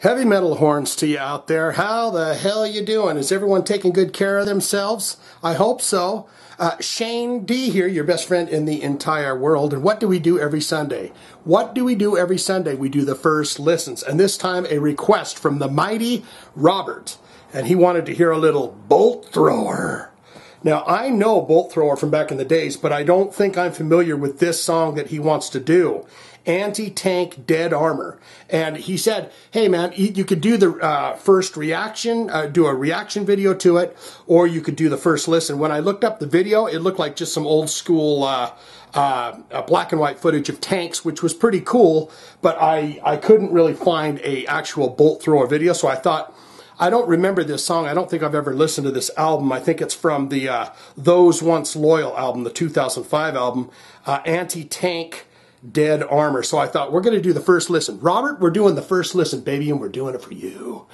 Heavy metal horns to you out there. How the hell you doing? Is everyone taking good care of themselves? I hope so. Uh, Shane D here, your best friend in the entire world. And what do we do every Sunday? What do we do every Sunday? We do the first listens. And this time a request from the mighty Robert. And he wanted to hear a little bolt thrower. Now, I know Bolt Thrower from back in the days, but I don't think I'm familiar with this song that he wants to do. Anti-tank dead armor. And he said hey man you could do the uh, first reaction uh, do a reaction video to it or you could do the first listen. When i looked up the video it looked like just some old school uh, uh black and white footage of tanks which was pretty cool but i i couldn't really find a actual bolt thrower video so i thought I don't remember this song. I don't think I've ever listened to this album. I think it's from the uh, Those Once Loyal album, the 2005 album, uh, Anti Tank Dead Armor. So I thought, we're going to do the first listen. Robert, we're doing the first listen, baby, and we're doing it for you.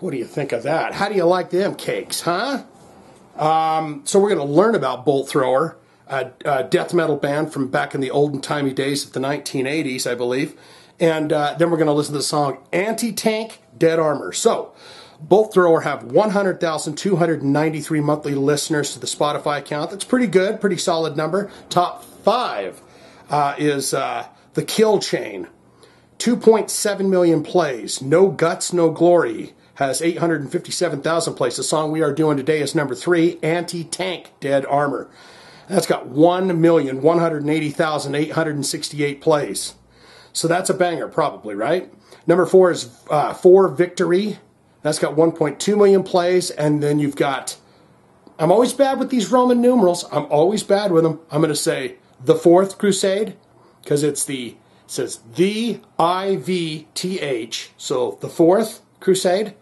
What do you think of that? How do you like them cakes, huh? Um, so we're going to learn about Bolt Thrower, a, a, death metal band from back in the olden timey days of the 1980s, I believe. And uh, then we're going to listen to the song Anti Tank Dead Armor. So, Bolt Thrower have 100,293 monthly listeners to the Spotify account. That's pretty good, pretty solid number. Top five uh, is uh, The Kill Chain. 2.7 million plays. No Guts, No Glory has 857,000 plays. The song we are doing today is number three, Anti Tank Dead Armor. That's got 1,180,868 plays. So that's a banger, probably, right? Number four is uh, For Victory. That's got 1.2 million plays. And then you've got, I'm always bad with these Roman numerals. I'm always bad with them. I'm going to say the Fourth Crusade, because it's the it says the I V T H, so the Fourth Crusade.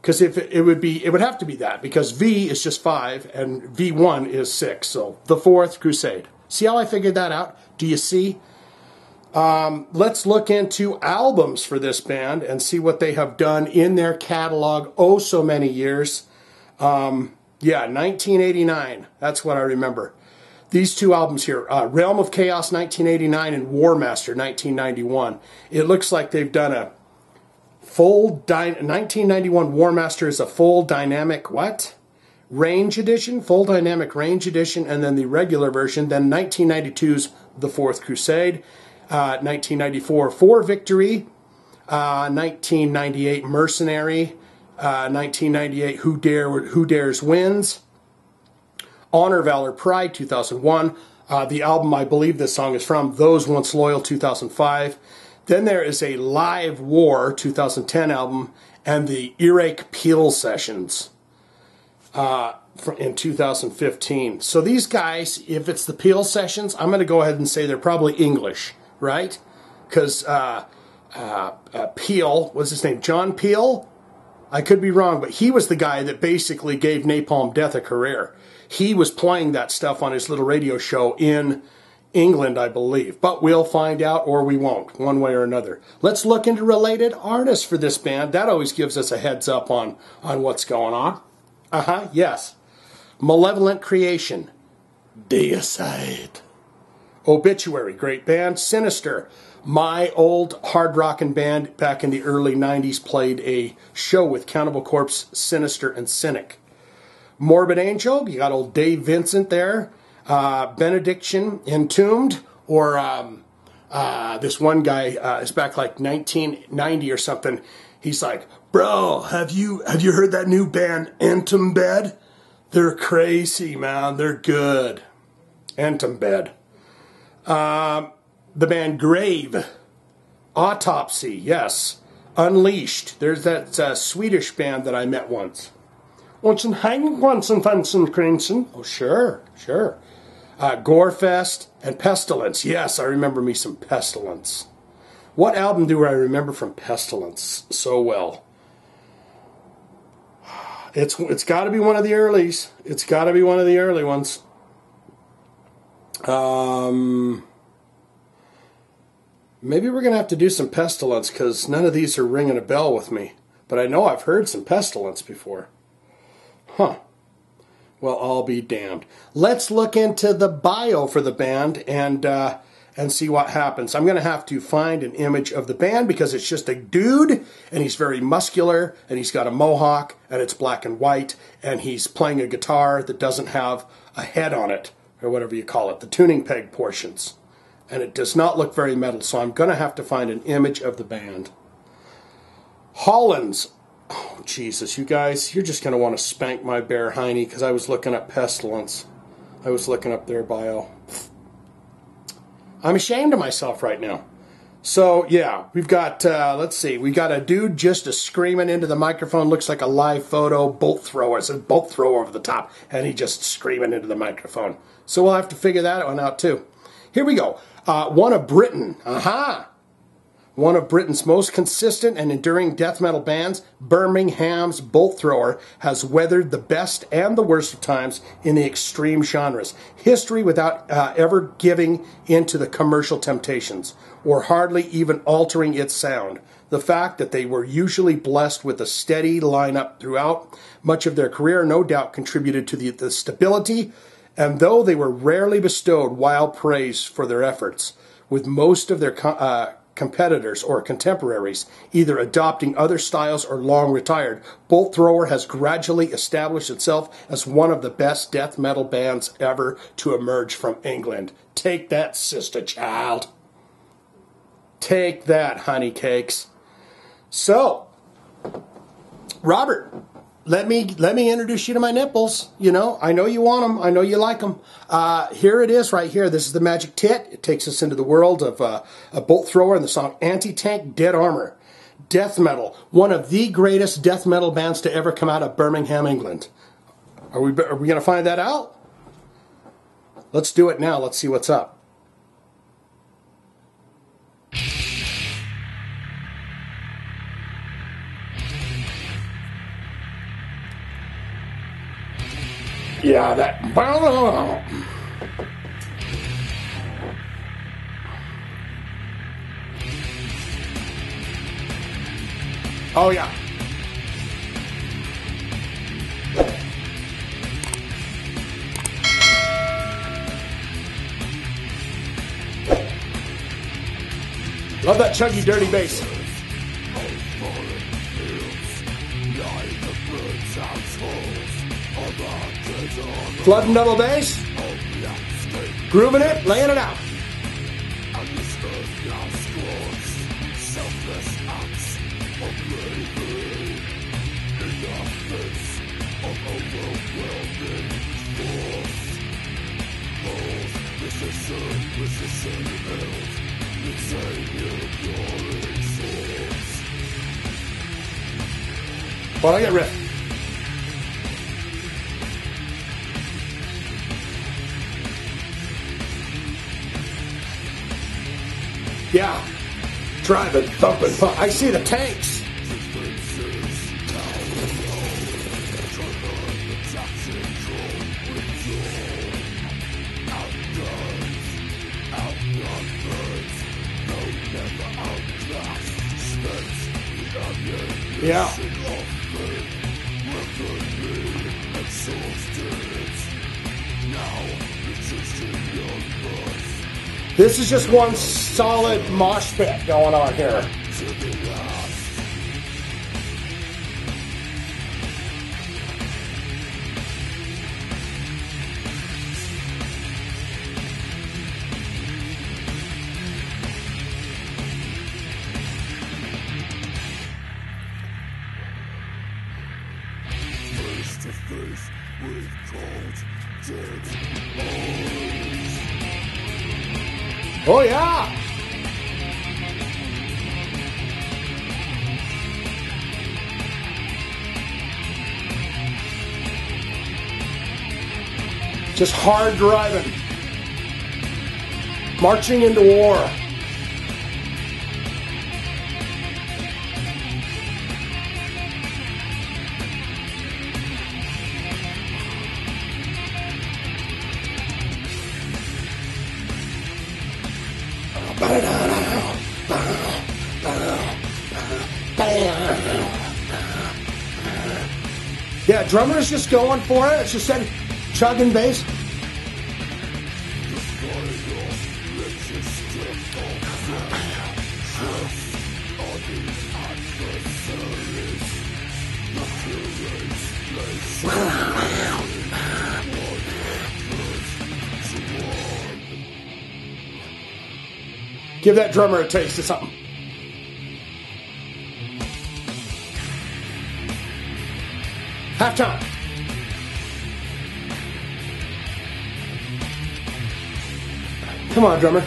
Because if it, it would be, it would have to be that because V is just five and V one is six, so the Fourth Crusade. See how I figured that out? Do you see? Um, let's look into albums for this band and see what they have done in their catalog. Oh, so many years. Um, yeah, 1989. That's what I remember these two albums here, uh, Realm of Chaos 1989 and War Master 1991. It looks like they've done a full dy- 1991 War Master is a full dynamic what? Range edition, full dynamic range edition, and then the regular version. Then 1992's The Fourth Crusade, uh, 1994 For Victory, uh, 1998 Mercenary, uh, 1998 Who Dare Who Dares Wins. Honor, Valor, Pride 2001. Uh, the album I believe this song is from, Those Once Loyal 2005. Then there is a Live War 2010 album and the Earache Peel Sessions uh, in 2015. So these guys, if it's the Peel Sessions, I'm going to go ahead and say they're probably English, right? Because uh, uh, uh, Peel, what's his name? John Peel? I could be wrong, but he was the guy that basically gave Napalm Death a career he was playing that stuff on his little radio show in England, I believe. But we'll find out or we won't, one way or another. Let's look into related artists for this band. That always gives us a heads up on, on what's going on. Uh huh, yes. Malevolent Creation, Deicide. Obituary, great band. Sinister, my old hard rockin' band back in the early 90s played a show with Cannibal Corpse, Sinister, and Cynic. Morbid Angel, you got old Dave Vincent there. Uh, Benediction Entombed, or um, uh, this one guy uh, is back like 1990 or something. He's like, bro, have you have you heard that new band Entombed? They're crazy, man. They're good. Entombed. Um, the band Grave. Autopsy, yes. Unleashed. There's that uh, Swedish band that I met once. Want some hanging once crimson? Oh, sure, sure. Uh, Gorefest and Pestilence. Yes, I remember me some Pestilence. What album do I remember from Pestilence so well? It's it's got to be one of the earlys. It's got to be one of the early ones. Um, maybe we're gonna have to do some Pestilence because none of these are ringing a bell with me. But I know I've heard some Pestilence before. Huh. Well, I'll be damned. Let's look into the bio for the band and uh, and see what happens. I'm going to have to find an image of the band because it's just a dude and he's very muscular and he's got a mohawk and it's black and white and he's playing a guitar that doesn't have a head on it or whatever you call it, the tuning peg portions. And it does not look very metal, so I'm going to have to find an image of the band. Hollands. Oh, Jesus, you guys, you're just going to want to spank my bear hiney because I was looking up Pestilence. I was looking up their bio. I'm ashamed of myself right now. So yeah, we've got uh, let's see, we got a dude just a screaming into the microphone. Looks like a live photo bolt thrower. It's a bolt thrower over the top, and he just screaming into the microphone. So we'll have to figure that one out too. Here we go. Uh, one of Britain. Aha. One of Britain's most consistent and enduring death metal bands, Birmingham's Bolt Thrower, has weathered the best and the worst of times in the extreme genres. History without uh, ever giving into the commercial temptations, or hardly even altering its sound. The fact that they were usually blessed with a steady lineup throughout much of their career no doubt contributed to the, the stability, and though they were rarely bestowed wild praise for their efforts, with most of their uh, competitors or contemporaries, either adopting other styles or long retired, Bolt Thrower has gradually established itself as one of the best death metal bands ever to emerge from England. Take that, sister child. Take that, honey cakes. So, Robert, let me let me introduce you to my nipples. You know, I know you want them. I know you like them. Uh, here it is, right here. This is the magic tit. It takes us into the world of uh, a bolt thrower and the song "Anti Tank Dead Armor." Death metal, one of the greatest death metal bands to ever come out of Birmingham, England. Are we are we to find that out? Let's do it now. Let's see what's up. Yeah, that. Oh, yeah. Love that chunky, dirty bass. Flooding double bass. Grooving it, laying it out. Well, I get riff. Yeah. Driving, thumping, pump. I see the tanks. Yeah. This is just one solid mosh pit going on here. Oh, yeah. Just hard driving. Marching into war. Yeah, drummer's just going for it. It's just said chugging bass. Give that drummer a taste of something. Halftime. Come on, drummer.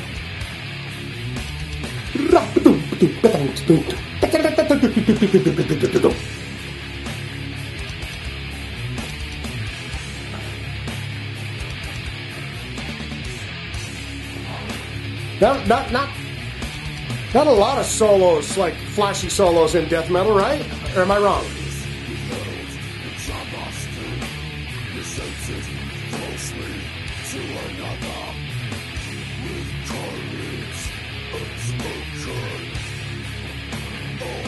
Not, not, not, not a lot of solos, like flashy solos in death metal, right? Or am I wrong?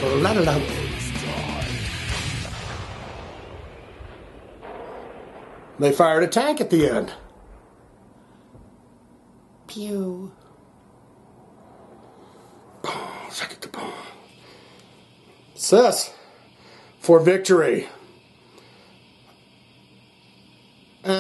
La, la, la. They fired a tank at the end. Pew. Sis, for victory. Yeah,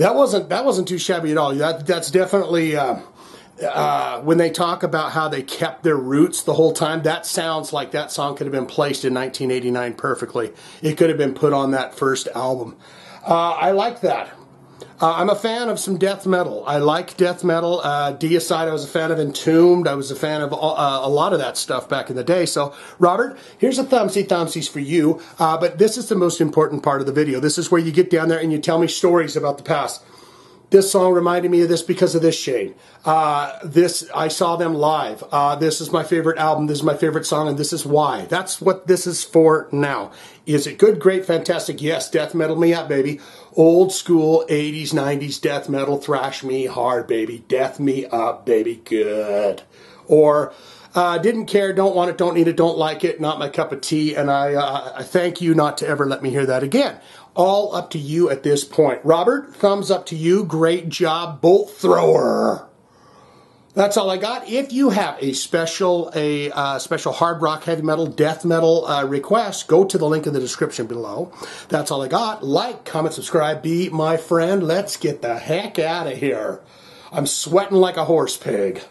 that wasn't that wasn't too shabby at all. That that's definitely uh, uh, when they talk about how they kept their roots the whole time. That sounds like that song could have been placed in 1989 perfectly. It could have been put on that first album. Uh, I like that. Uh, I'm a fan of some death metal. I like death metal. Uh, Deicide, I was a fan of Entombed. I was a fan of all, uh, a lot of that stuff back in the day. So, Robert, here's a thumbsy thumbsies for you. Uh, but this is the most important part of the video. This is where you get down there and you tell me stories about the past. This song reminded me of this because of this, Shane. Uh, this, I saw them live. Uh, this is my favorite album. This is my favorite song, and this is why. That's what this is for now. Is it good, great, fantastic? Yes, death metal me up, baby. Old school 80s, 90s death metal, thrash me hard, baby. Death me up, baby. Good. Or, uh, didn't care, don't want it, don't need it, don't like it, not my cup of tea, and I, uh, I thank you not to ever let me hear that again. All up to you at this point. Robert, thumbs up to you. Great job, bolt thrower. That's all I got. If you have a special, a uh, special hard rock, heavy metal, death metal uh, request, go to the link in the description below. That's all I got. Like, comment, subscribe, be my friend. Let's get the heck out of here. I'm sweating like a horse pig.